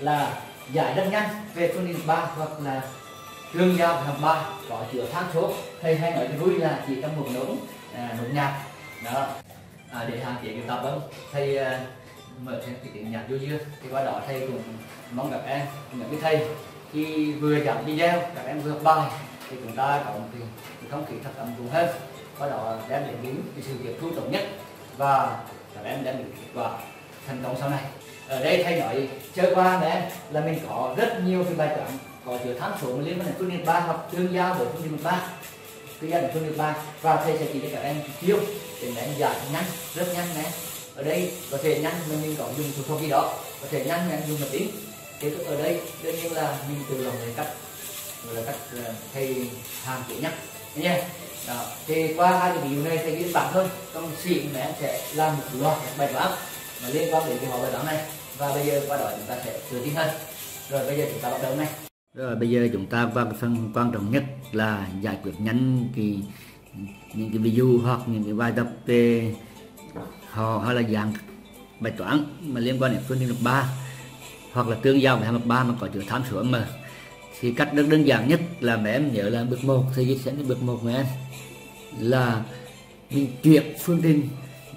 là giải rất nhanh về phương 3 hoặc là tương dao hàm 3 có chứa than số thầy hay nói cái vui là chỉ trong một nốt à, nốt nhạc. Đó. À, để hạn chế cái tập âm thầy à, mở thêm cái tiếng nhạc vô dưa thì qua đó thầy cũng mong các em những cái thầy khi vừa giảm video các em vừa học bài thì chúng ta có một cái, cái không khí thật ấm cúng hơn. Qua đó đem đến những cái sự tiếp thu tốt nhất và các em đem đến kết quả thành công sau này. Ở đây thầy nói chơi qua đấy là mình có rất nhiều cái bài toán. Có chứa tham số liên quan đến phương trình ba hoặc tương giao với phương trình ba tương giao với phương trình ba và thầy sẽ chỉ cho các em chiêu để đánh giải nhanh, rất nhanh nhé ở đây, có thể nhanh mà mình có dùng thủ thuật gì đó, có thể nhanh nhanh dùng một tí thì ở đây, đương nhiên là mình tự lòng về cách, gọi là cách ờ, thầy hàm chế nhất. Nha đó, thì qua hai cái ví dụ này thầy ghi bản thôi trong xịn mẹ em sẽ làm một loạt bài toán mà liên quan đến cái họ bài toán này. Và bây giờ qua đó chúng ta sẽ tự tin hơn. Rồi bây giờ chúng ta bắt đầu này rồi bây giờ chúng ta vào cái phần quan trọng nhất là giải quyết nhanh cái, những cái ví dụ hoặc những cái bài tập về họ hay là dạng bài toán mà liên quan đến phương trình bậc ba hoặc là tương giao với hai bậc ba mà có chứa tham số m. Thì cách rất đơn giản nhất là mẹ em nhớ là bước một thì sẽ bước một mẹ em, là mình chuyển phương trình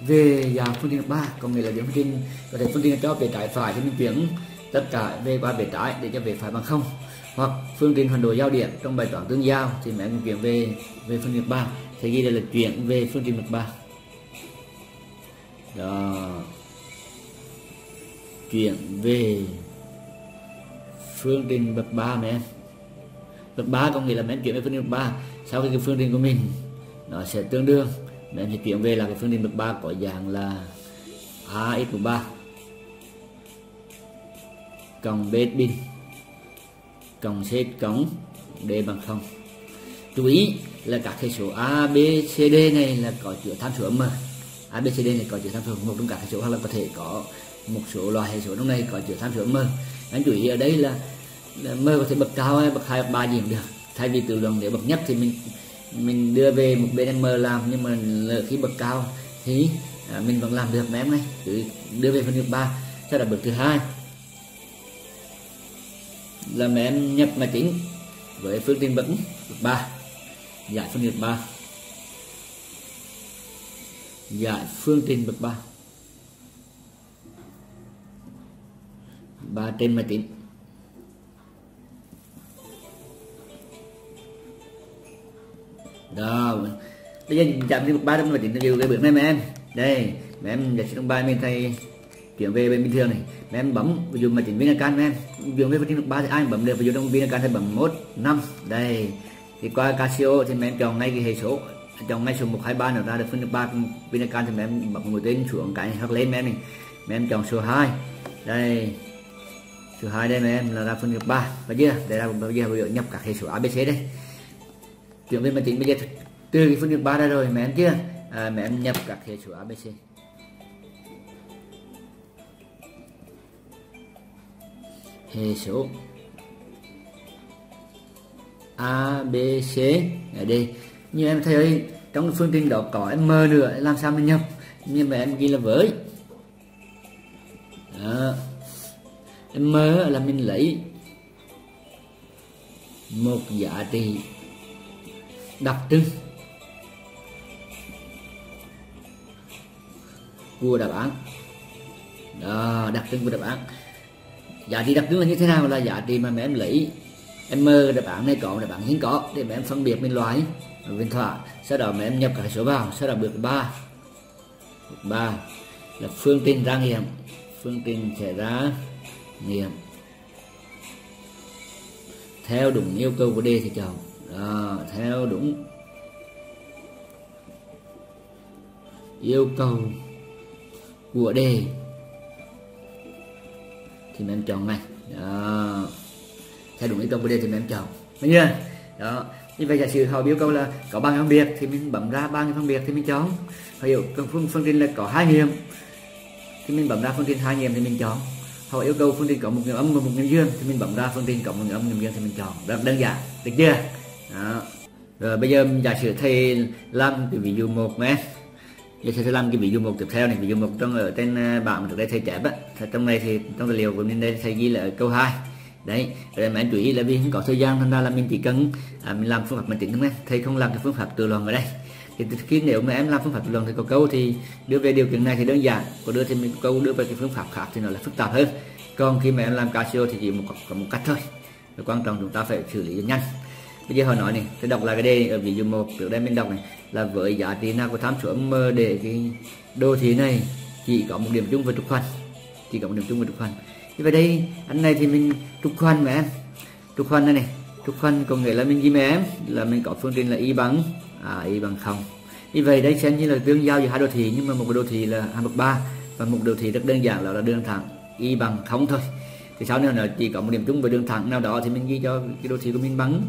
về dạng phương trình ba, có nghĩa là điểm phương trình có thể phương trình cho về trái phải thì mình chuyển tất cả về qua về trái để cho về phải bằng không. Hoặc phương trình hoàn đồ giao điểm trong bài toán tương giao thì mẹ mình chuyển về về phương trình ba. Thì ghi đây là chuyển về phương trình bậc ba. Đó. Chuyển về phương trình bậc ba mẹ em. Bậc ba có nghĩa là mẹ em chuyển về phương trình bậc ba sau khi cái phương trình của mình. Nó sẽ tương đương. Đấy, em sẽ chuyển về là cái phương trình bậc ba có dạng là a x cộng b pin cộng c cộng d bằng không. Chú ý là các hệ số a b c d này là có chứa tham số m a b c d này có chứa tham số một trong các hệ số hoặc là có thể có một số loại hệ số trong này có chứa tham số m anh chú ý ở đây là, là m có thể bậc cao hay bậc hai bậc ba gì cũng được. Thay vì tự luận để bậc nhất thì mình mình đưa về một bên m làm nhưng mà khi bậc cao thì à, mình vẫn làm được mà em này. Cứ đưa về phần bậc ba sau đó bước thứ hai. Là mẹ em nhập máy tính với phương trình bậc bậc ba giải phân trình ba. Giải phương trình bậc ba. Ba trên máy tính đó. Bây giờ chạm trên ba trăm máy tính nhiều cái bước này mẹ em. Đây mẹ em giải trong ba mình thay chuyển về bên bình thường này. Mẹ em bấm, ví dụ mà chỉnh Vinacan mẹ em. Dùng về trên ba thì ai bấm được? Ví dụ trong Vinacan thì bấm một, năm. Đây. Thì qua Casio thì mẹ em chọn ngay cái hệ số, chọn ngay số một, hai, ba nữa ra được phân được ba Vinacan thì mẹ em bấm ngồi tên xuống cái hoặc lên mẹ em này. Mẹ em chọn số 2 đây. Số 2 đây mẹ em là ra phân được ba. Và chưa? Để ra bây giờ bây giờ nhập các hệ số ABC đây chuyển về máy tính bây giờ từ cái phân được ba ra rồi mẹ em chưa à, mẹ em nhập các hệ số ABC hệ số abc ở đây. Như em thấy trong phương trình đó có M nữa làm sao mình nhập? Nhưng mà em ghi là với. Đó. M là mình lấy một giá trị đặc trưng của đáp án. Đó đặc trưng của đáp án. Giá trị đặc trưng là như thế nào là dạ giá trị mà mẹ em lấy. Em mơ đáp án này có đáp án hiếm có. Để mẹ em phân biệt bên loại bên thỏa. Sau đó mẹ em nhập cả số vào, sau đó bước ba. Bước ba là phương trình ra nghiệm. Phương trình sẽ ra nghiệm. Theo đúng yêu cầu của đề thì chọn đó, theo đúng. Yêu cầu của đề thì mình chọn này đó. theo đúng yêu cầu của đề thì mình chọn. Thấy chưa? Đó. Như vậy giả sử họ yêu cầu là có ba phân biệt thì mình bấm ra ba phân biệt thì mình chọn. Họ yêu cầu phương phương trình là có hai nghiệm thì mình bấm ra phương trình hai nghiệm thì mình chọn. Họ yêu cầu phương trình có một nghiệm âm và một nghiệm dương thì mình bấm ra phương trình có một nghiệm âm nghiệm dương thì mình chọn. Rất đơn giản. Được chưa? Đó. Rồi bây giờ giả sử thầy làm cái ví dụ một nhé. Giờ thầy sẽ làm cái ví dụ một tiếp theo này ví dụ một trong ở trên à, bảng trước đây thầy chép á. Trong này thì trong tài liệu của mình đây thầy ghi là câu 2 đấy rồi mà anh chú ý là vì không có thời gian thành ra là mình chỉ cần à, mình làm phương pháp mình tính thôi thầy không làm cái phương pháp tự luận ở đây. Thì khi nếu mà em làm phương pháp tự luận thì có câu thì đưa về điều kiện này thì đơn giản. Còn đưa thì mình câu đưa về cái phương pháp khác thì nó là phức tạp hơn. Còn khi mà em làm Casio thì chỉ một có một cách thôi. Và quan trọng chúng ta phải xử lý nhanh bây giờ họ nói này tôi đọc lại cái đề ở ví dụ một trước đây mình đọc này là với giá trị nào của tham số m để cái đô thị này chỉ có một điểm chung với trục khoanh chỉ có một điểm chung với trục khoanh thì về đây anh này thì mình trục khoanh mà em. Trục khoanh này này trục khoanh có nghĩa là mình gì mà em là mình có phương trình là y bằng à y bằng không. Như vậy đây xem như là tương giao giữa hai đồ thị nhưng mà một cái đồ thị là hai bậc ba và một đồ thị rất đơn giản là, là đường thẳng y bằng không thôi. Thì sau này nó chỉ có một điểm chung với đường thẳng nào đó thì mình ghi cho cái đồ thị của mình bằng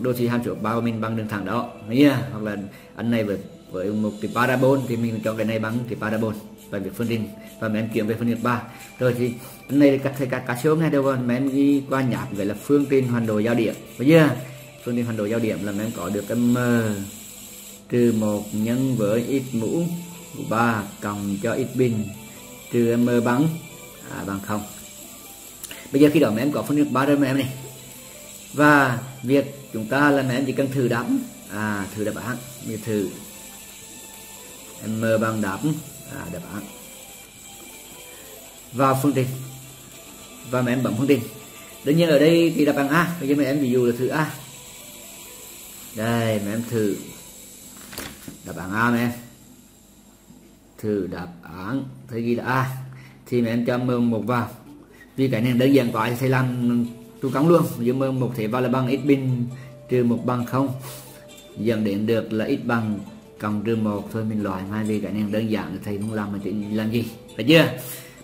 đô thị hàm số bao mình bằng đường thẳng đó. Yeah. hoặc là anh này với với một cái parabol thì mình chọn cái này bằng cái parabol. Và việc phân trình và mình chuyển về phân định ba. Rồi thì anh này các thầy các cá số này đâu còn mình đi qua nhạc gọi là phương trình hoàn đồ giao điểm. Bây giờ phương trình hoàn đồ giao điểm là mình có được cái m trừ một nhân với x mũ ba cộng cho x bình trừ m bằng. À, bằng không. Bây giờ khi đó em có phân định ba rồi em này và việc chúng ta là em chỉ cần thử đáp. À thử đáp án. Như thử. M bằng đáp. À, đáp án. Vào phương trình. Và mẹ em bấm phương trình. Đương nhiên ở đây thì đáp án a. Bây giờ mẹ em ví dụ là thử a. Đây mẹ em thử. Đáp án a mẹ em. Thử đáp án. Thấy ghi là a. Thì mẹ em cho m một vào. Vì cái này đơn giản quá thì thầy làm trụ cống luôn. Ví dụ một thế vào là bằng x bình trừ một bằng không. Dẫn đến được là x bằng cộng trừ một thôi. Mình loại hai vì cái này. Đơn giản thầy không làm mình làm gì? Phải chưa?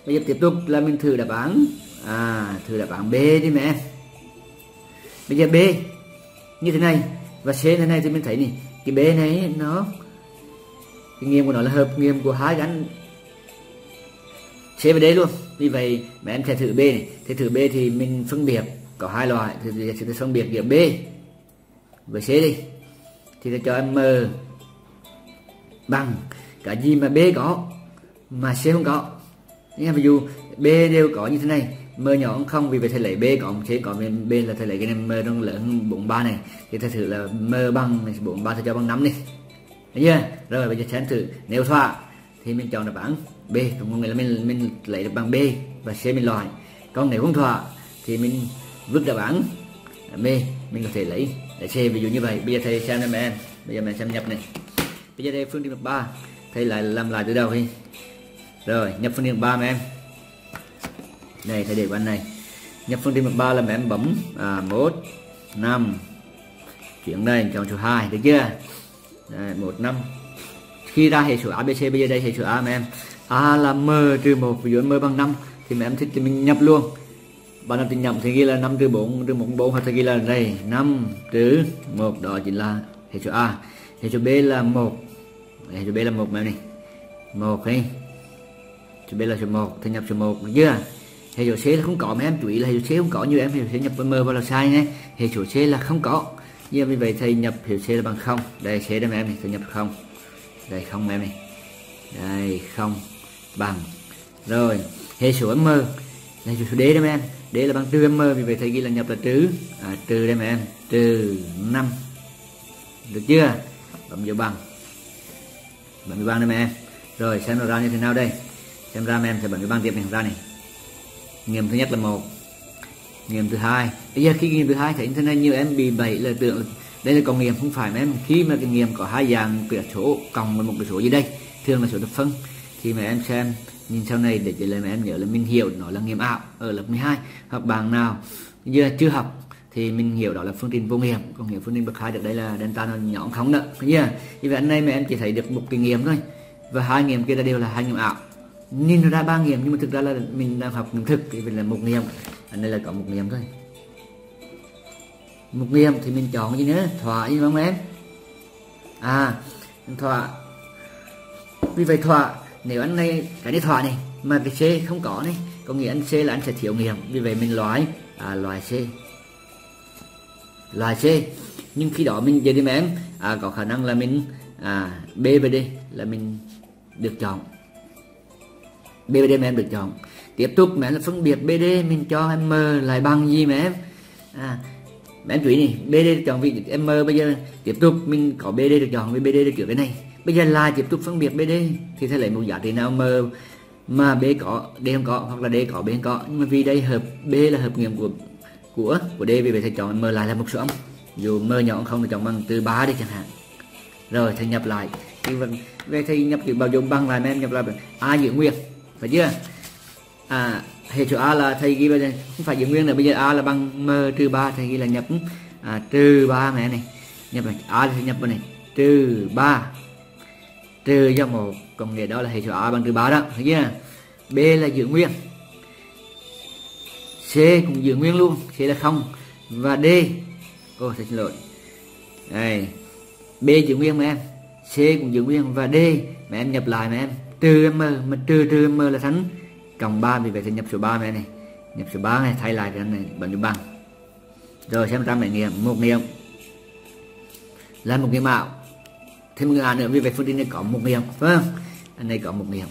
Bây giờ tiếp tục là mình thử đáp án. À thử đáp án b đi mẹ. Bây giờ b như thế này và c thế này thì mình thấy này, cái b này nó, cái nghiệm của nó là hợp nghiệm của hai gắn C và D luôn. Vì vậy mà em sẽ thử B này. Thì thử B thì mình phân biệt có hai loại, thì sẽ phân biệt giữa B với C đi. Thì ta cho M bằng cái gì mà B có, mà C không có. Nha ví dụ B đều có như thế này, M nhỏ không, vì vậy thầy lấy B có C có B là thầy lấy cái này M trong lớn hơn 43 này. Thì thầy thử là M bằng 43 thầy cho bằng 5 đi. Thấy chưa? Rồi, bây giờ xem thử, nếu thỏa thì mình chọn đáp án B. Có nghĩa là mình mình lấy được bằng B và C mình loại. Còn nếu không thỏa thì mình vứt đáp án B mình có thể lấy. Để C ví dụ như vậy. Bây giờ thầy xem cho mẹ. Em bây giờ mẹ xem nhập này. Bây giờ đây phương trình bậc ba. Thầy lại làm lại từ đầu đi. Rồi nhập phương trình bậc ba mà em. Đây thầy để bên này. Nhập phương trình bậc ba là mẹ em bấm à, một năm. Chuyển đây chọn số 2 được chưa? Đây, một năm. Khi ra hệ số ABC bây giờ đây hệ số A mẹ em. A là M trừ 1 ví dụ M bằng 5 thì mẹ em thích thì mình nhập luôn ba năm tính nhập thì ghi là 5 trừ 4 trừ 1 4 hoặc thì ghi là đây 5 trừ 1 đó chính là hệ số A. Hệ số B là 1 hệ số B là 1 mà này. 1 đi. Số B là số 1 thì nhập số 1 được chưa? Hệ số C là không có mà em chú ý là hệ số C không có như em, hệ số C nhập với M vào là sai nhé. Hệ số C là không có. Như vậy thầy nhập hệ số C là bằng 0 đây, C đây mà em này, thầy nhập 0 đây, không em này. Đây 0 bằng. Rồi, hệ số m. Là hệ số d đấy em d là bằng trừ m vì vậy thầy ghi là nhập là trừ. À, trừ đây mẹ em. Trừ 5 được chưa? Bấm dấu bằng. Bấm dấu bằng đây em. Rồi xem nó ra như thế nào đây. Xem ra mẹ em sẽ bấm dấu bằng tiếp này ra này. Nghiệm thứ nhất là một. Nghiệm thứ hai. Bây giờ khi nghiệm thứ hai thấy thế này như em bị bảy là tưởng đây là cộng nghiệm không phải mà em. Khi mà cái nghiệm có hai dạng cửa số cộng với một cái số gì đây? Thường là số thập phân. Thì mà em xem nhìn sau này để chỉ là mà em nhớ là mình hiểu nó là nghiệm ảo ở lớp 12 hoặc bạn nào giờ chưa học thì mình hiểu đó là phương trình vô nghiệm. Còn hiểu phương trình bậc hai được đây là delta nó nhỏ không nữa yeah. như vậy, anh này mà em chỉ thấy được một cái nghiệm thôi. Và hai nghiệm kia là đều là hai nghiệm ảo. Nhìn ra ba nghiệm nhưng mà thực ra là mình đang học nghiệm thực thì mình là một nghiệm. Anh đây là có một nghiệm thôi. Một nghiệm thì mình chọn gì nữa? Thỏa gì không em? À thỏa. Vì vậy thỏa nếu anh này cái điện thoại này mà cái C không có này có nghĩa anh C là anh sẽ thiếu nghiệm. Vì vậy mình loại à, loại C loại C nhưng khi đó mình về đi em à, có khả năng là mình à, B và D là mình được chọn. B và D mà em được chọn. Tiếp tục mẹ là phân biệt BD mình cho M lại bằng gì mà em? À, mẹ em chú ý này BD được chọn vị M bây giờ. Tiếp tục mình có BD được chọn với BD được chữa cái này bây giờ là tiếp tục phân biệt BD thì thầy lấy một giá trị nào mà mà B có D không có hoặc là D có B không có. Nhưng mà vì đây hợp B là hợp nghiệm của của của D vì vậy thầy chọn M lại là một số âm. Dù M nhỏ không thì chọn bằng từ 3 đi chẳng hạn. Rồi thầy nhập lại. Thì vâng, về thầy nhập chữ bảo dùng bằng lại em nhập lại A giữ nguyên. Phải chưa? À hệ số A là thầy ghi bây giờ không phải giữ nguyên nữa bây giờ A là bằng M trừ 3 thầy ghi là nhập. À, trừ 3 mẹ này. Nhập này A thì nhập vào này. Trừ 3 trừ cho một công nghĩa đó là hệ số A bằng trừ 3 đó thấy chưa? B là giữ nguyên. C cũng giữ nguyên luôn C là không. Và D cô oh, xin lỗi. Đây B giữ nguyên mà em. C cũng giữ nguyên và D mà em nhập lại mà em. Trừ M mà trừ trừ M là thành cộng 3 vì vậy thì nhập số 3 này này. Nhập số 3 này thay lại cái này bằng như bằng rồi xem trăm mẹ nghiệm. Một nghiệm. Là một cái mạo thêm người nữa, vì vậy phương trình này có một nghiệm phải không? Anh này có một nghiệm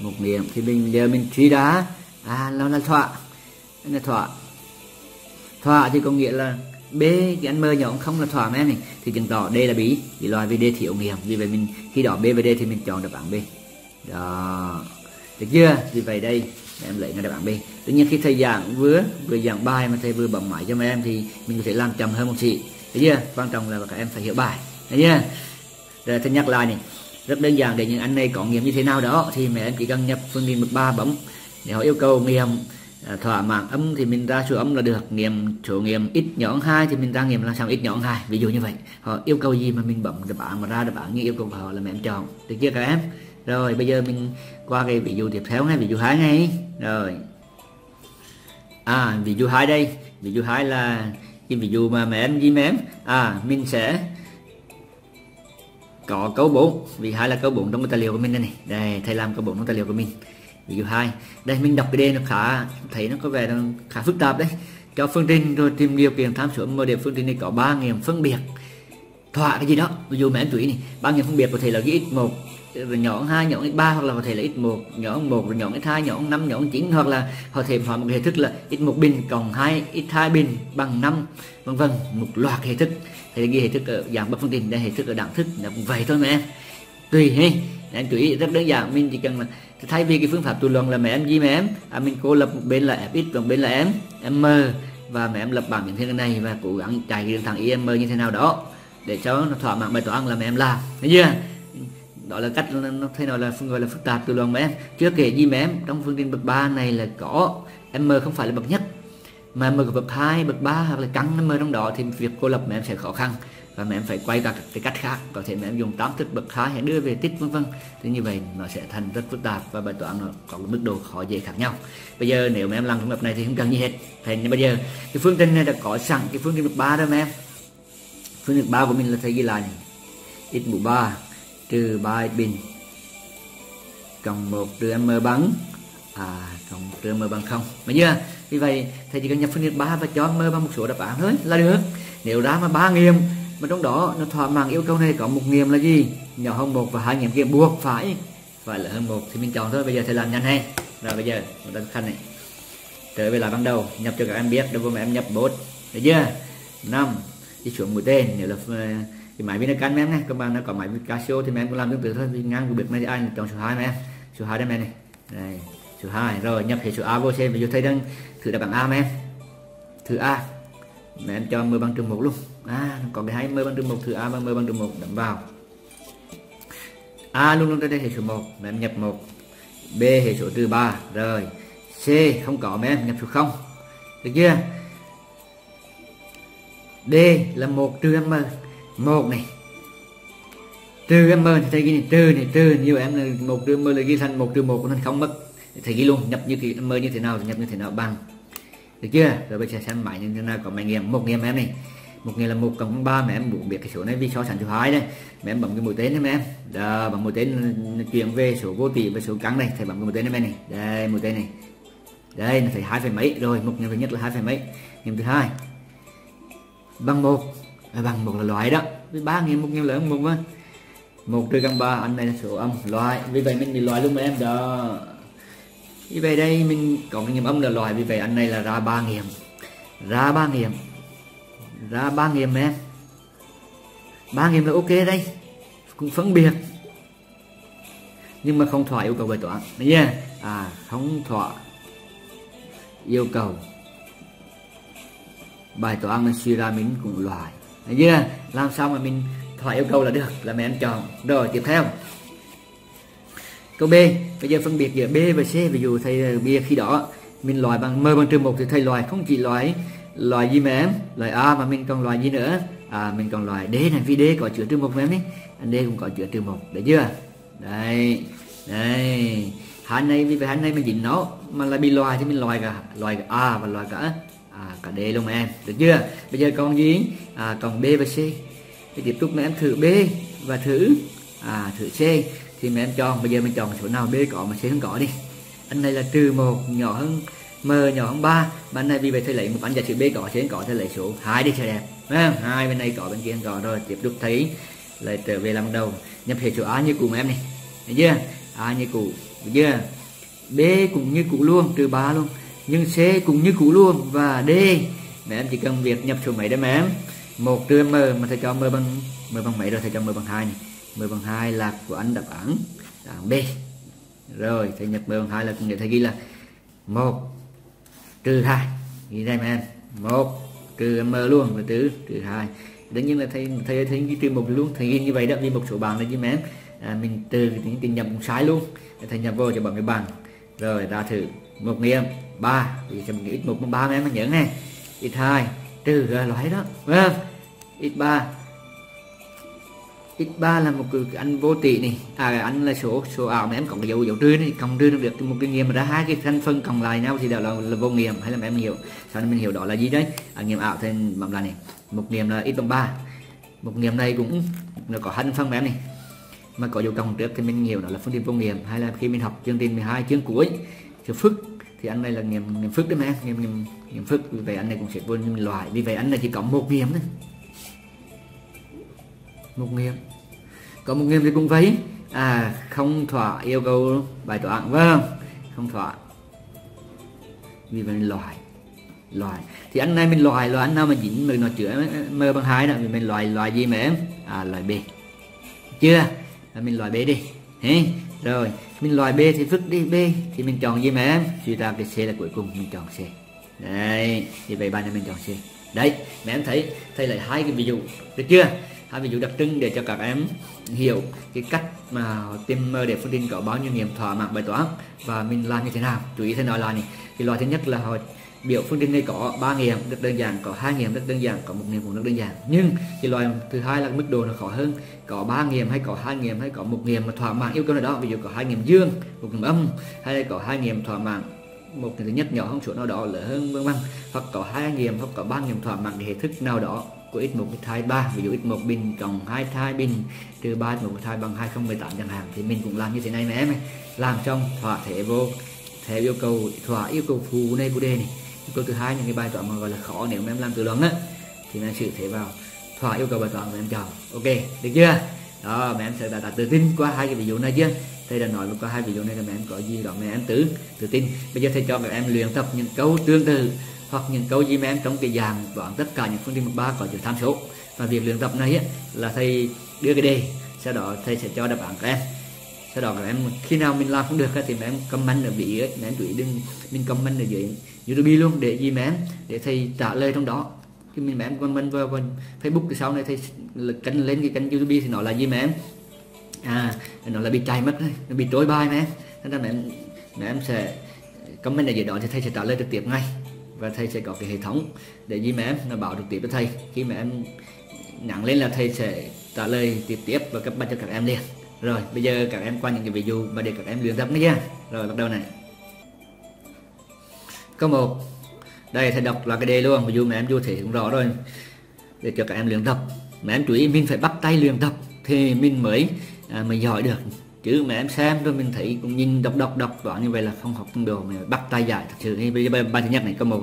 một nghiệm thì mình giờ mình truy đá. À nó là thọa anh là thọa thọa thì có nghĩa là B, cái anh mơ nhỏ không là thỏa em này. Thì chứng tỏ D là bí vì loại vì D thiếu nghiệm vì vậy mình, khi đó B và D thì mình chọn đáp án B. Đó. Được chưa? Vì vậy đây, em lấy ngay đáp án B. Tuy nhiên khi thầy giảng vừa vừa giảng bài mà thầy vừa bấm máy cho mấy em thì mình có thể làm chậm hơn một chị thấy chưa? Quan trọng là các em phải hiểu bài. Thấy chưa? Rồi thầy nhắc lại này. Rất đơn giản, để những anh này có nghiệm như thế nào đó, thì mẹ em chỉ cần nhập phương trình bậc ba bấm. Để họ yêu cầu nghiệm à, thỏa mãn âm thì mình ra số âm là được. Nghiệm số nghiệm ít nhỏ hai thì mình ra nghiệm là sao ít nhỏ hai. Ví dụ như vậy. Họ yêu cầu gì mà mình bấm đáp án mà ra đáp án như yêu cầu của họ là mẹ em chọn. Được chưa các em? Rồi, bây giờ mình qua cái ví dụ tiếp theo ngay ví dụ hai ngay rồi. À ví dụ hai đây. Ví dụ hai là cái ví dụ mà mẹ em gì mẹ em à mình sẽ có câu 4 vì hai là câu 4 trong cái tài liệu của mình đây này. Đây, thầy làm câu 4 trong tài liệu của mình ví dụ hai, đây mình đọc cái đề nó khá, thấy nó có vẻ nó khá phức tạp đấy. Cho phương trình rồi tìm điều kiện tham số, mà để phương trình này có ba nghiệm phân biệt. Thỏa cái gì đó. Ví dụ mẹ em chú ý này, ba nghiệm phân biệt có thể là cái x một rồi nhỏ hai nhỏ ba hoặc là có thể là x một nhỏ một rồi nhỏ x hai nhỏ năm nhỏ chín hoặc là họ thể hỏi một hệ thức là x một bình cộng hai x hai bình bằng năm vân vân một loạt hệ thức. Thì ghi hệ thức ở dạng bậc phương trình đây hệ thức ở đẳng thức là cũng vậy thôi mà. Em tùy hết em chú ý rất đơn giản. Mình chỉ cần là thay vì cái phương pháp tù luận là mẹ em gì mẹ em à, mình cô lập một bên là fx và một bên là em m và mẹ em lập bảng những thiên này và cố gắng chạy cái đường thẳng im như thế nào đó để cho nó thỏa mãn bài toán là mẹ em làm. Thấy chưa? Đó là cách nó thế nào là phương gọi là phức tạp từ luận mà em chưa kể gì mà em trong phương trình bậc 3 này là có m không phải là bậc nhất, mà m bậc hai, bậc ba hoặc là căng m trong đó thì việc cô lập mẹ em sẽ khó khăn và mẹ em phải quay các cái cách khác. Có thể mẹ em dùng tám thức bậc hai hay đưa về tích vân vân. Thì như vậy nó sẽ thành rất phức tạp và bài toán nó có mức độ khó dễ khác nhau. Bây giờ nếu mẹ em làm trong hợp này thì không cần gì hết. Thì bây giờ cái phương trình này đã có sẵn cái phương trình bậc ba đó mẹ em phương trình ba của mình là thầy ghi lại này x mũ ba trừ ba bình. Cộng một trừ m bằng à cộng trừ m bằng không. Mà chưa? Vì vậy, thầy chỉ cần nhập phương trình ba và cho m bằng một số đáp án thôi là được. Nếu ra mà ba nghiệm, mà trong đó nó thỏa mãn yêu cầu này có một nghiệm là gì? Nhỏ hơn một và hai nghiệm kia buộc phải. Phải là hơn một thì mình chọn thôi. Bây giờ thầy làm nhanh hay rồi bây giờ chúng ta khăn này. Trở về lại ban đầu, nhập cho các em biết. Đâu mà em nhập bốt. Được chưa? Năm, đi xuống mũi tên. Nếu là thì máy Vinacan căn em này các bạn nó có máy Casio thì em cũng làm tương tự thôi. Thì ngang của việc này thì ai chọn số 2 mà em? Số 2 đây này. Đây, số 2 rồi, nhập hệ số A vô xem. Ví dụ thầy đang thử đáp án A mà em. Thử A. Mẹ em cho 10 bằng trừ 1 luôn. À có cái hai 10 bằng trừ 1 thử A bằng 10 bằng trừ 1 đấm vào. A luôn luôn đây, hệ số 1 mẹ em nhập 1 B, hệ số trừ 3 rồi, C, không có mẹ em, nhập số 0 được chưa? D là 1 trừ M một này. Trừ mơ thì thầy ghi này trừ này trừ nhiều em là một trừ mơ là ghi thành một trừ 1 của thành không mất. Thầy ghi luôn, nhập như cái mơ như thế nào thì nhập như thế nào, bằng. Được chưa? Rồi bây giờ xem máy như thế nào có mấy nghiệm. Một nghiệm em này. Một nghiệm là một cộng ba mà em muốn biết cái số này vì so sánh số hai đây mà em bấm cái mũi tên này em. Đó, bấm mũi tên chuyển về số vô tỷ và số cắn này. Thầy bấm cái mũi tên này này. Đây, mũi tên này. Đây là thầy hai phẩy mấy. Rồi, một nghiệm thứ nhất là hai phẩy mấy. Nghiệm thứ hai. Bằng một là bằng một là loại đó. Với ba nghiệm một nghiệm lớn, một mà. Một trừ căn ba, anh này là số âm, loại. Vì vậy mình bị loại luôn mà em, đó. Vì vậy đây, mình có cái nghiệm âm là loại. Vì vậy anh này là ra ba nghiệm. Ra ba nghiệm. Ra ba nghiệm em. Ba nghiệm là ok đây. Cũng phân biệt. Nhưng mà không thỏa yêu cầu bài toán. Nha nha à không thỏa yêu cầu bài toán là suy ra mình cũng loại đấy chưa làm xong mà mình thỏa yêu cầu là được, là mẹ em chọn. Rồi, tiếp theo. Câu B, bây giờ phân biệt giữa B và C. Ví dụ thầy ờ, bia khi đó, mình loại bằng m bằng trừ một thì thầy loại không chỉ loại loại gì mà em? Loại A mà mình còn loại gì nữa? À mình còn loại D này, vì D có chứa trừ một em đi. Anh D cũng có chứa trừ một đấy chưa? Đây đây hai này, vì vậy hai này mình dính nó, mà là bị loại thì mình loại cả loại cả A và loại cả à, cả D luôn em. Được chưa? Bây giờ còn gì? À, còn B và C. Thì tiếp tục mà em thử B và thử à thử C. Thì mẹ em chọn bây giờ mình chọn số nào B có mà C không có đi. Anh này là trừ một nhỏ hơn M nhỏ hơn ba. Mà anh này vì vậy thầy lấy một anh giả sử B có C không có thầy lấy số hai đi cho đẹp? Hai bên này có bên kia không có. Rồi tiếp tục thấy lại trở về làm đầu. Nhập hệ số A như cũ em này. Được chưa? A như cũ. Được chưa? B cũng như cũ luôn trừ ba luôn nhưng C cũng như cũ luôn và D. Mẹ em chỉ cần việc nhập số mấy đó mẹ em. Một trừ m mà thầy cho m bằng m bằng mấy rồi thầy cho m bằng hai này. M bằng hai là của anh đáp án. Đáp án B. Rồi thầy nhập m bằng hai là cũng để thầy ghi là một trừ hai. Ghi đây mẹ em. Một trừ m luôn và trừ trừ hai. Đương nhiên là thầy thầy thấy ghi trừ một luôn. Thầy ghi như vậy đó vì một số bạn là chứ mẹ à, mình từ những tiền nhập cũng sai luôn. Thầy nhập vô cho bọn cái bằng. Rồi ra thử một nghiệm ba. Thì sẽ mình x1 bằng 3 mấy em mà nhớ nghe ít hai trừ ra loại đó không? x3 x3 là một cái anh vô tỷ này. À anh là số số ảo mà em cộng dấu dấu trừ này cộng trừ được một cái nghiệm ra hai cái thành phần cộng lại nhau thì đó là, là vô nghiệm hay là em hiểu. Sau này mình hiểu đó là gì đấy à, nghiệm ảo thì bấm là này. Một nghiệm là x bằng 3 một nghiệm này cũng nó có hai phần mà em này. Mà có dấu cộng trước thì mình hiểu đó là phương trình vô nghiệm hay là khi mình học chương trình 12 chương cuối sự phức thì anh này là nghiệm nghiệm phước đấy mà nghiệm nghiệm nghiệm phước. Vì vậy anh này cũng sẽ vô nghiệm loại. Vì vậy anh này chỉ có một nghiệm thôi một nghiệm có một nghiệm thì cũng vậy. À không thỏa yêu cầu bài toán vâng. Không thỏa. Vì vậy loại loại. Thì anh này mình loại loại anh nào mà dính mình nó chữa, mơ bằng hai đó. Thì mình loại loại gì mà em? À loại b. Chưa? Là mình loại b đi. Thế. rồi, mình loại b thì vứt đi b thì mình chọn gì mà em? Suy ra cái c là cuối cùng mình chọn c đấy, thì vậy bạn này mình chọn c đấy mẹ em thấy thấy lại hai cái ví dụ, được chưa? Hai ví dụ đặc trưng để cho các em hiểu cái cách mà tìm mơ để phương trình có bao nhiêu nghiệm thỏa mãn bài toán. Và mình làm như thế nào? Chú ý thầy nói là này cái loại thứ nhất là họ biểu phương trình này có ba nghiệm rất đơn giản, có hai nghiệm rất đơn giản, có một nghiệm cũng rất đơn giản. Nhưng cái loại thứ hai là mức độ nó khó hơn. Có ba nghiệm hay có hai nghiệm hay có một nghiệm mà thỏa mãn yêu cầu nào đó, ví dụ có hai nghiệm dương, một nghiệm âm, hay là có hai nghiệm thỏa mãn một cái thứ nhất nhỏ hơn số nào đó lớn hơn, vân vân. Hoặc có hai nghiệm hoặc có ba nghiệm thỏa mãn cái hệ thức nào đó của x1 cái thai 3 ví dụ x1 bình cộng hai thai bình, trừ 3 một thai bằng 2018 chẳng hạn, thì mình cũng làm như thế này mà em làm trong thỏa thể vô theo yêu cầu, thỏa yêu cầu phù này của đề này câu thứ hai những cái bài toán mà gọi là khó nếu mà em làm tự luận á thì mình sẽ thế vào. Thỏa yêu cầu bài toán của em chọn. Ok được chưa? Đó mẹ em sẽ đã, đã tự tin qua hai cái ví dụ này chưa? Thầy đã nói qua hai ví dụ này là mẹ em có gì đó mẹ em tự tự tin. Bây giờ thầy cho các em luyện tập những câu tương tự hoặc những câu gì mà em trong cái dạng toán tất cả những phương trình bậc ba có chữ tham số. Và việc luyện tập này á, là thầy đưa cái đề sau đó thầy sẽ cho đáp án các em sau đó các em khi nào mình làm không được thì mấy em comment ở bị ấy mấy em chú ý đừng mình comment ở dưới youtube luôn để gì mấy em? Để thầy trả lời trong đó. Khi mình mấy em comment vào, vào facebook thì sau này thầy kênh lên cái kênh youtube thì nó là gì mấy em? À nó là bị chạy mất nó bị trôi bài mấy em. Nên là mấy em mấy em sẽ comment ở dưới đó thì thầy sẽ trả lời trực tiếp ngay. Và thầy sẽ có cái hệ thống để gì mà em? Nó bảo trực tiếp cho thầy. Khi mà em nhắn lên là thầy sẽ trả lời trực tiếp và cấp bách cho các em liền rồi bây giờ các em qua những cái ví dụ và để các em luyện tập nữa nha. Rồi bắt đầu này. Câu một. Đây thầy đọc là cái đề luôn. Ví dụ mà em vô thể cũng rõ rồi. Để cho các em luyện tập. Mà em chú ý mình phải bắt tay luyện tập thì mình mới à, mới giỏi được. Chứ mà em xem rồi mình thấy cũng nhìn đọc đọc đọc đoạn như vậy là không học đồ mà bắt tay giải thật sự. Bây giờ bài thứ nhất này có một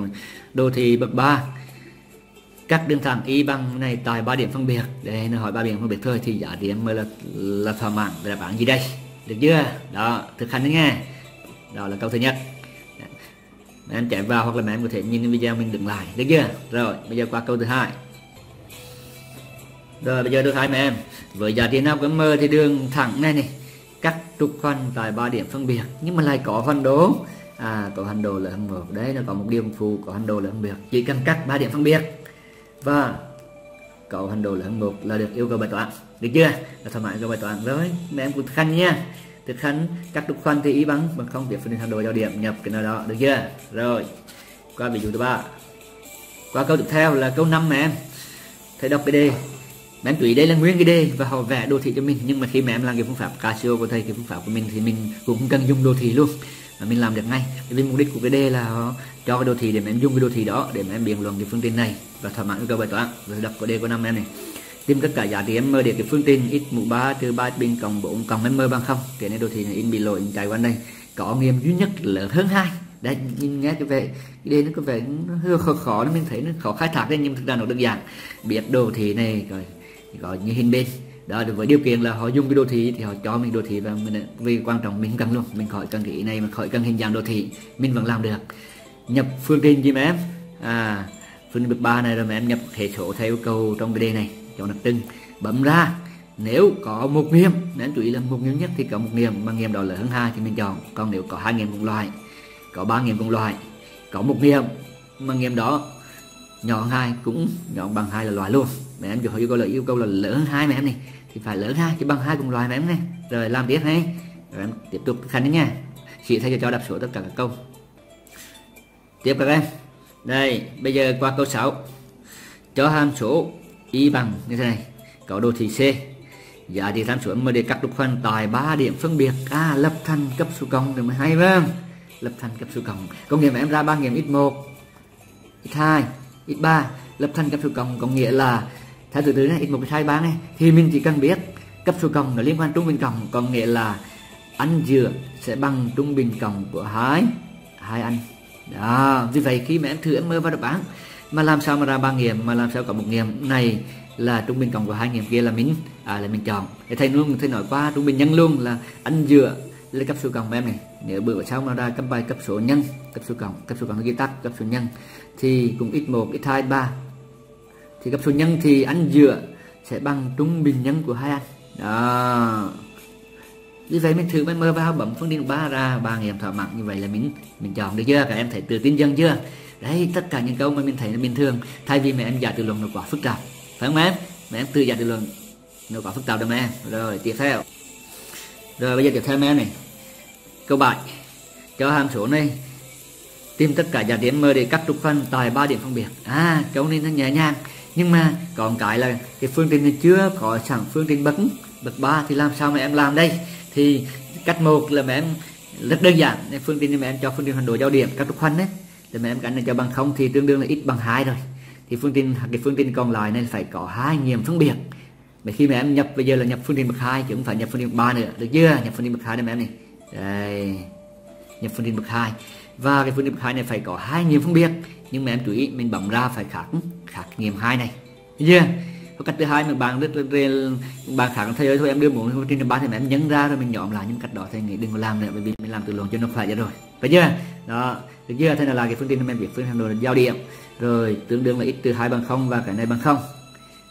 đồ thị bậc ba các đường thẳng y bằng này tại ba điểm phân biệt. Để nó hỏi ba điểm phân biệt thôi thì giá điểm mới là là thỏa mãn là bạn gì đây? Được chưa? Đó, thực hành đấy nghe đó là câu thứ nhất. Mẹ em chạy vào hoặc là mẹ em có thể nhìn video mình đừng lại. Được chưa? Rồi, bây giờ qua câu thứ hai. Rồi, bây giờ được hai mẹ em. Với giá trị nào của m thì đường thẳng này này, cắt trục khoanh tại ba điểm phân biệt. Nhưng mà lại có phân đố. À có hành đồ là hơn một đấy, nó có một điểm phụ, có hành đồ là hơn biệt chỉ cần cắt ba điểm phân biệt và cậu hành đồ là một là được yêu cầu bài toán. Được chưa? Là thỏa mãn yêu cầu bài toán rồi mẹ em cũng thực hành nha. Thực hành cắt trục khoanh thì ý bằng bằng không việc phân hành đồ giao điểm nhập cái nào đó. Được chưa? Rồi. Qua ví dụ thứ ba. Qua câu tiếp theo là câu 5 mẹ em. Thầy đọc cái đề. Mẹ em chú ý đây là nguyên cái đề và họ vẽ đồ thị cho mình. Nhưng mà khi mẹ em làm cái phương pháp Casio của thầy, cái phương pháp của mình thì mình cũng cần dùng đồ thị luôn mà mình làm được ngay. Vì mục đích của cái đề là cho cái đồ thị để mà em dùng cái đồ thị đó để mà em biện luận cái phương trình này và thỏa mãn yêu cầu bài toán. Rồi đọc của đề của năm em này. Tìm tất cả giá trị m để cái phương trình x mũ 3 trừ 3 bình cộng 4 cộng m bằng không. Cái này đồ thị này in bị lỗi chạy qua đây. Có nghiệm duy nhất lớn hơn hai. Đấy nhìn nghe cái vẻ, cái đề nó có vẻ hơi khó khó mình thấy nó khó khai thác đấy, nhưng thực ra nó đơn giản. Biết đồ thị này, rồi gọi như hình bên đó với điều kiện là họ dùng cái đồ thị thì họ cho mình đồ thị và mình, vì quan trọng mình cần luôn, mình khỏi cần cái ý này mà khỏi cần hình dạng đồ thị. Mình vẫn làm được. Nhập phương trình gì mà em? À phương trình ba này rồi mà em nhập hệ số theo yêu cầu trong cái đề này. Chọn đặc trưng. Bấm ra. Nếu có một nghiệm nếu chú ý là một nghiệm nhất thì có một nghiệm mà nghiệm đó lớn hơn hai thì mình chọn. Còn nếu có hai nghiệm cùng loại, có ba nghiệm cùng loại, có một nghiệm mà nghiệm đó nhỏ hai cũng nhỏ bằng hai là loại luôn mẹ em yêu cầu là yêu cầu là lớn hai mẹ em này, thì phải lớn hai, chứ bằng hai cùng loại mẹ em này. Rồi làm tiếp này. Rồi em tiếp tục khánh nha. Chị thầy cho đáp số tất cả các câu. Tiếp các em. Đây, bây giờ qua câu 6 cho hàm số y bằng như thế này. Có đồ thị C. Giá trị tham số m để các trục phân tại ba điểm phân biệt. À lập thành cấp số cộng được mới hay vâng. Lập thành cấp số cộng. Có nghĩa mà em ra ba nghiệm x1 x2 x3 lập thành cấp số cộng có nghĩa là theo từ từ này x1 x2 3 này. Thì mình chỉ cần biết cấp số cộng nó liên quan trung bình cộng, có nghĩa là anh dừa sẽ bằng trung bình cộng của hai hai anh đó, vì vậy khi mà em thử, em mơ vào đáp án, mà làm sao mà ra ba nghiệm, mà làm sao có một nghiệm này là trung bình cộng của hai nghiệm kia là mình à là mình chọn. Để thầy luôn, thầy nói qua, trung bình nhân luôn là anh dừa lấy cấp số cộng em này. Nếu bữa sau mà ra cấp bài cấp số nhân, cấp số cộng, cấp số cộng ghi tắt, cấp số nhân, thì cũng x1 x2 3 thì gặp số nhân thì anh dựa sẽ bằng trung bình nhân của hai anh đó. Như vậy mình thử mình mơ vào bấm phương điện ba ra, ba nghiệm thỏa mãn. Như vậy là mình mình chọn được chưa? Các em thấy tự tin dân chưa? Đấy, tất cả những câu mà mình thấy là bình thường. Thay vì mẹ em giải tự luận nó quá phức tạp. Phải không em? Mẹ em tự giải tự luận nó quá phức tạp đâu mẹ rồi, tiếp theo. Rồi, bây giờ tiếp theo mẹ này. Câu 7 cho hàm số này. Tìm tất cả giá trị m để cắt trục phân tại ba điểm phân biệt. À câu này nó nhẹ nhàng nhưng mà còn cái là cái phương trình này chưa có sẵn phương trình bậc bậc ba thì làm sao mà em làm đây thì cách một là mà em rất đơn giản phương trình mà em cho phương trình hoàn đồ giao điểm các trục khoanh đấy thì mà em gắn này cho bằng không thì tương đương là x bằng hai rồi thì phương trình cái phương trình còn lại này phải có hai nghiệm phân biệt mà khi mà em nhập bây giờ là nhập phương trình bậc hai chứ không phải nhập phương trình bậc ba nữa được chưa nhập phương trình bậc hai đây mẹ em này đây nhập phương trình bậc hai và cái phương trình bậc hai này phải có hai nghiệm phân biệt nhưng mà em chú ý mình bấm ra phải khác khắc nghiệm hai này. Được chưa? Cách thứ hai mà bạn rất bạn khác thầy ơi thôi em đưa một trên ba thì em nhấn ra rồi mình nhóm lại những cách đó thầy nghĩ đừng có làm nữa bởi vì mình làm từ luận cho nó phải ra rồi. Phải chưa? Đó được chưa? Thế là, là cái phương trình mà em biết phương trình đồ giao điểm. Rồi tương đương là x từ hai bằng không và cái này bằng không.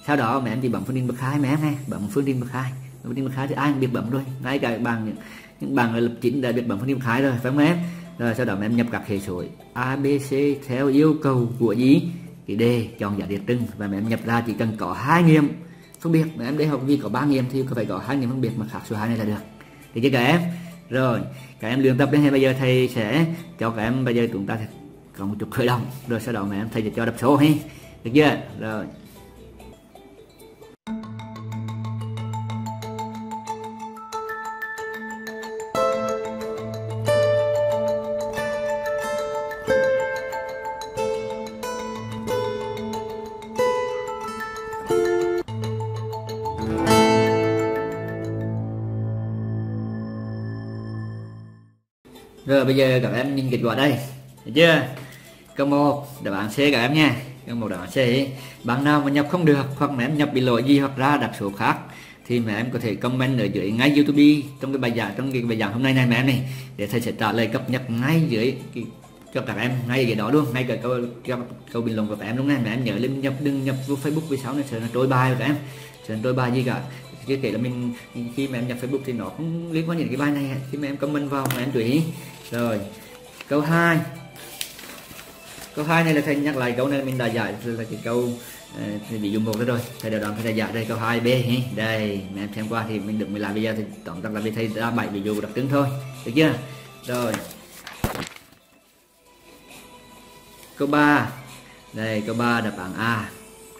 Sau đó mẹ em chỉ bấm phương trình bậc hai mẹ em nghe bấm phương trình bậc hai. Phương trình bậc hai thì ai cũng biết bấm rồi. Ngay cả bằng những, những bằng lập chính đã biết bấm phương trình bậc hai rồi phải không em? Rồi sau đó mẹ em nhập các hệ số a b c theo yêu cầu của gì? Cái đề chọn giá điện trưng. Và mẹ em nhập ra chỉ cần có hai nghiệm. Phân biệt mẹ em để học vì có ba nghiệm thì phải có hai nghiệm phân biệt mà khác số hai này là được. Thì chưa các em? Rồi, các em luyện tập đến bây giờ thầy sẽ cho các em, bây giờ chúng ta có một chút khởi động. Rồi sau đó mẹ em thầy sẽ cho đập số, hay? Được chưa? Rồi. Rồi bây giờ các em nhìn kết quả đây được chưa? Câu một đáp án C các em nha. Câu một đáp án C. Bạn nào mà nhập không được hoặc mà em nhập bị lỗi gì hoặc ra đặt số khác thì mẹ em có thể comment ở dưới ngay YouTube trong cái bài giảng trong cái bài giảng hôm nay này mẹ em này để thầy sẽ trả lời cập nhật ngay dưới cái, cho các em ngay cái đó luôn ngay cả câu câu, câu bình luận của các em đúng không? mẹ em nhớ lên nhập đừng nhập vô Facebook vì sao nó sẽ trôi bài của các em sẽ trôi bài gì cả. Chứ kể là mình khi mà em nhập Facebook thì nó không liên quan đến cái bài này khi mà em comment vào mà em chú ý rồi, câu 2 câu 2 này là thầy nhắc lại câu này mình đã giải là cái câu ờ, thì bị dùng một đó rồi. Thầy đã đoán, thầy đã giải đây, câu 2 b đây mẹ em xem qua thì mình được 15 video thì tổng tắt là vì thầy ra bảy ví dụ đặc trưng thôi. Được chưa? Rồi. Câu 3 đây, câu 3 đáp án A.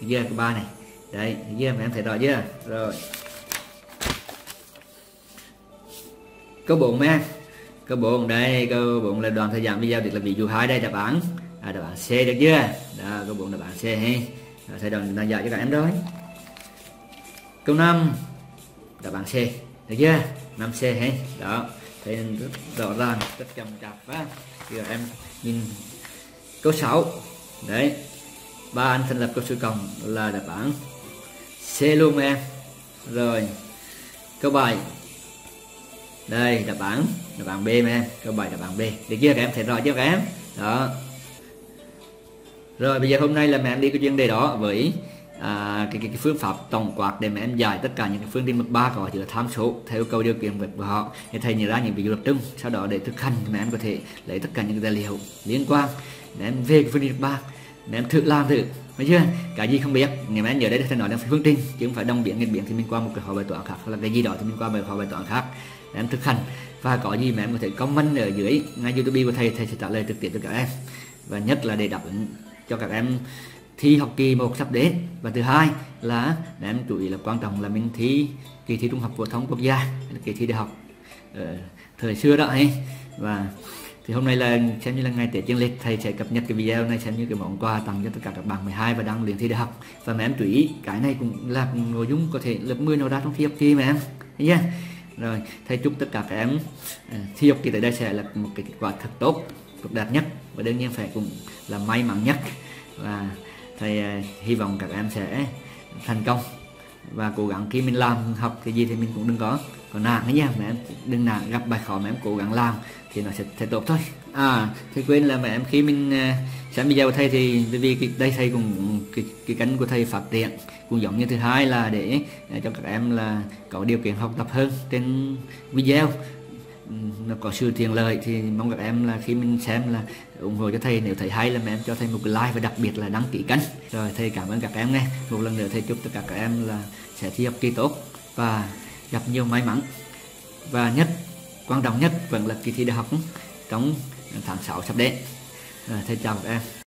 Được chưa? Câu 3 này. Đấy, được chưa? Mẹ em thấy rõ chưa? Rồi. Câu 4 em câu 4 đây câu 4 là đoạn thời gian video được là ví dụ hai đây đáp án. À, đáp án C được chưa? Đó câu 4 đáp án C ha. Thầy đoàn đang dạy cho các em rồi câu 5 đáp án C được chưa? 5C ha. Đó thầy rất rõ ràng rất chậm chạp và thì em nhìn câu 6 đấy ba anh thành lập câu số cộng là đáp án C luôn em. Rồi câu 7 đây đáp án đáp án B em câu 7 đáp án B. Được chưa các em? Thấy rõ chưa các em. Đó. Rồi bây giờ hôm nay là mẹ em đi cái chuyên đề đó với à, cái, cái, cái phương pháp tổng quát để mẹ em giải tất cả những cái phương trình bậc ba có chứa tham số theo yêu cầu điều kiện vật của họ. Để thầy nhớ ra những ví dụ đặc trưng sau đó để thực hành mẹ em có thể lấy tất cả những tài liệu liên quan. Mẹ em về cái phương trình bậc ba. Mẹ em thử làm thử. Đấy chưa? Cái gì không biết. Ngày mai nhớ đây thầy nói là phương trình chứ không phải đồng biển, nghịch biển thì mình qua một cái hỏi bài toán khác. Hoặc là cái gì đó thì mình qua bài hỏi bài toán khác. Để em thực hành. Và có gì mà em có thể comment ở dưới, ngay youtube của thầy thầy sẽ trả lời trực tiếp cho các em. Và nhất là để đáp ứng cho các em thi học kỳ một sắp đến. Và thứ hai là em chú ý là quan trọng là mình thi kỳ thi trung học phổ thông quốc gia, kỳ thi đại học ở thời xưa đó ấy. Và thì hôm nay là xem như là ngày Tết dương lịch, thầy sẽ cập nhật cái video này xem như cái món quà tặng cho tất cả các bạn 12 và đang luyện thi đại học. Và mẹ em chú ý, cái này cũng là nội dung có thể lớp 10 nào ra trong thi học kỳ mà em. Nha rồi, thầy chúc tất cả các em ờ, thi học kỳ tới đây sẽ là một cái kết quả thật tốt tốt đẹp nhất và đương nhiên phải cũng là may mắn nhất. Và thầy ờ, hy vọng các em sẽ thành công và cố gắng khi mình làm học cái gì thì mình cũng đừng có còn nàng nha mẹ em đừng nàng gặp bài khó mà em cố gắng làm thì nó sẽ, sẽ tốt thôi. À thầy quên là mẹ em khi mình uh, xem video của thầy thì vì cái, đây thầy cũng cái, cái cánh của thầy phát triển. Cũng giống như thứ hai là để à, cho các em là có điều kiện học tập hơn trên video. Nó có sự tiện lợi thì mong các em là khi mình xem là ủng hộ cho thầy. Nếu thầy hay là mẹ em cho thầy một cái like và đặc biệt là đăng ký kênh. Rồi thầy cảm ơn các em nghe một lần nữa thầy chúc tất cả các em là sẽ thi học kỳ tốt. Và gặp nhiều may mắn. Và nhất, quan trọng nhất vẫn là kỳ thi đại học, trong tháng 6 sắp đến. Ờ, thầy chào các em.